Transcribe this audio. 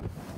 Thank you.